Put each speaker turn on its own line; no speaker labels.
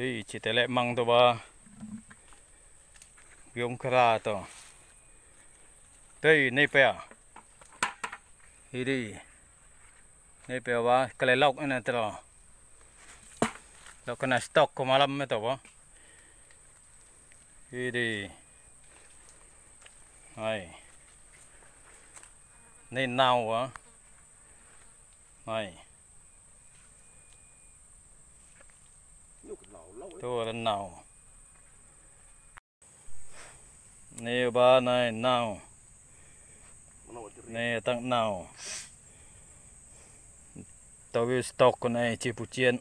đi chỉ tệ lệ măng to ba. Yom kra to đây này pe đi đi. Này pe ba, cái kale lok ina tro lo này stock của malam mới to ba. Đi đi. Này. Nên nào á này. Tôi nào nè ba này nào nè tăng nào tôi stock con này chỉ phụ chiên